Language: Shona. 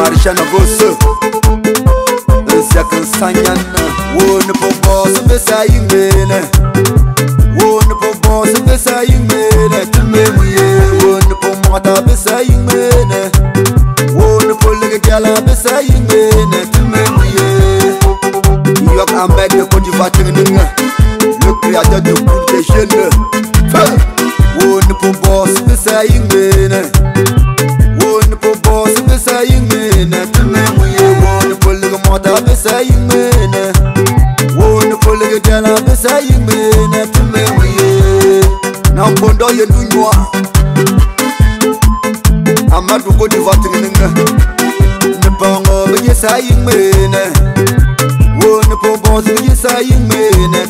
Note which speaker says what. Speaker 1: marishana vose nsiakinsanyana wo nipobose mesayingene wo nipobose mesayingene timemuye wo nipomata besayingene wo nipolegekela besayingene timemuye yok ambede kodivatingninga lokriata dekuntesene wo nipobose besayingene yimene tume muye wone folege mota bisa yimene wone folege tela bisa yimene tume muye na mbondo yenu nywa amaduko divatingininge nipango binyisa yimene wone pobozi binyisa yimene